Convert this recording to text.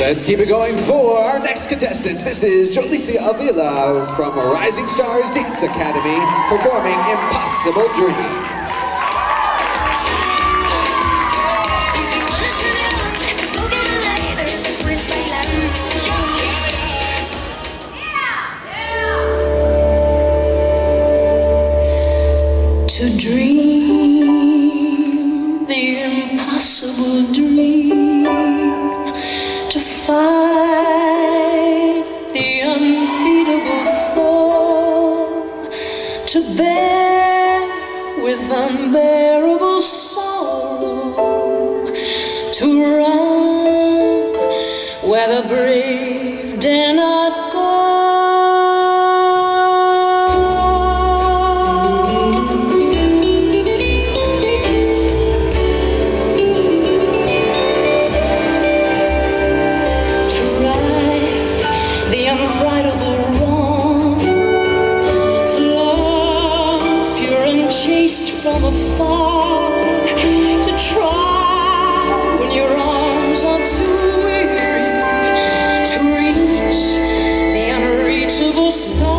Let's keep it going for our next contestant. This is Jolissa Avila from Rising Stars Dance Academy performing Impossible Dream. To dream fight the unbeatable foe, to bear with unbearable sorrow, to run where the brave from afar to try when your arms are too weary to reach the unreachable star.